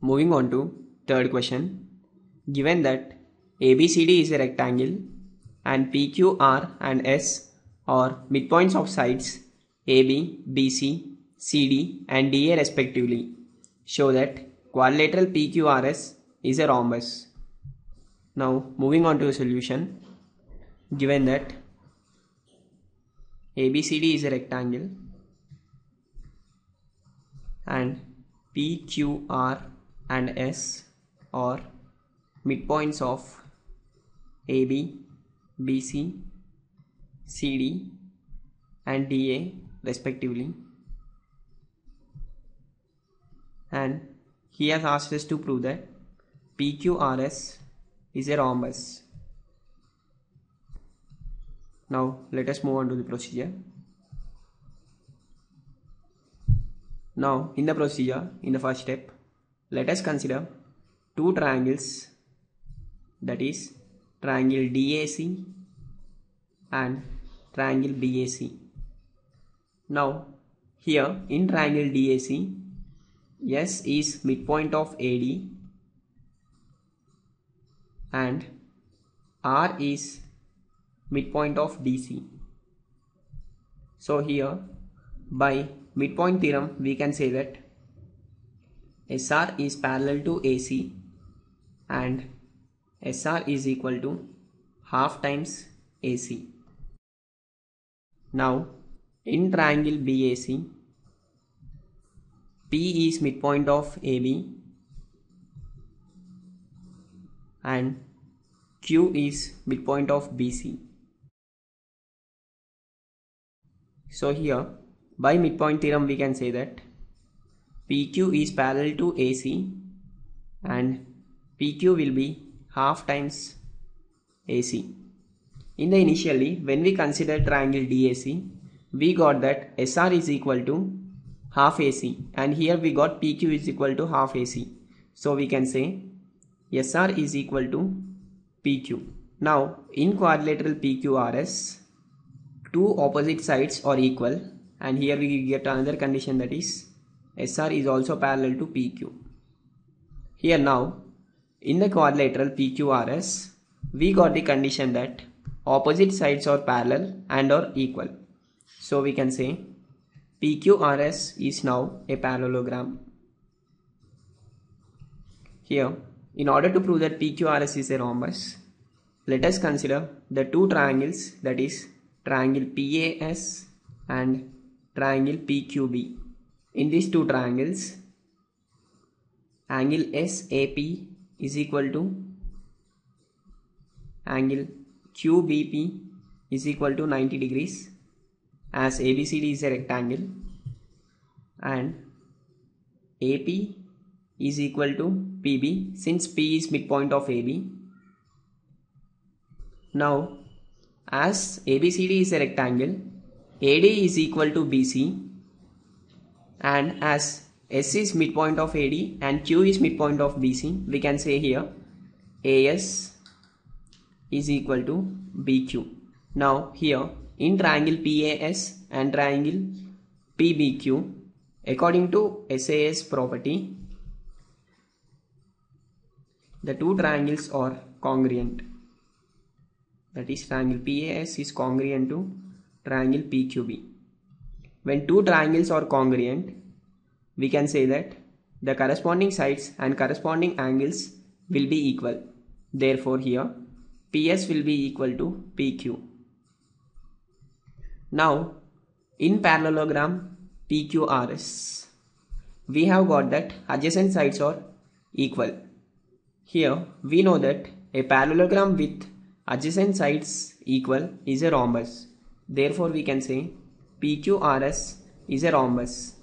Moving on to third question. Given that ABCD is a rectangle and PQR and S are midpoints of sides AB, BC, CD and DA respectively, show that quadrilateral PQRS is a rhombus. Now moving on to a solution. Given that ABCD is a rectangle and PQR and S are midpoints of AB, BC, CD and DA respectively and he has asked us to prove that PQRS is a rhombus. Now let us move on to the procedure. Now in the procedure, in the first step, let us consider two triangles that is triangle DAC and triangle BAC. Now here in triangle DAC, S is midpoint of AD and R is midpoint of DC. So here by midpoint theorem we can say that SR is parallel to AC and SR is equal to half times AC. Now in triangle BAC P is midpoint of AB and Q is midpoint of BC. So here by midpoint theorem we can say that PQ is parallel to AC and PQ will be half times AC. In the initially when we consider triangle DAC we got that SR is equal to half AC and here we got PQ is equal to half AC. So we can say SR is equal to PQ. Now in quadrilateral PQRS two opposite sides are equal and here we get another condition that is SR is also parallel to PQ. Here now in the quadrilateral PQRS we got the condition that opposite sides are parallel and are equal. So we can say PQRS is now a parallelogram. Here in order to prove that PQRS is a rhombus let us consider the two triangles that is triangle PAS and triangle PQB. In these two triangles, angle SAP is equal to angle QBP is equal to 90 degrees as ABCD is a rectangle and AP is equal to PB since P is midpoint of AB. Now as ABCD is a rectangle, AD is equal to BC and as S is midpoint of AD and Q is midpoint of BC, we can say here AS is equal to BQ. Now here in triangle PAS and triangle PBQ, according to SAS property, the two triangles are congruent that is triangle PAS is congruent to triangle PQB. When two triangles are congruent, we can say that the corresponding sides and corresponding angles will be equal. Therefore here PS will be equal to PQ. Now in parallelogram PQRS, we have got that adjacent sides are equal. Here we know that a parallelogram with adjacent sides equal is a rhombus. Therefore we can say PQRS is a rhombus.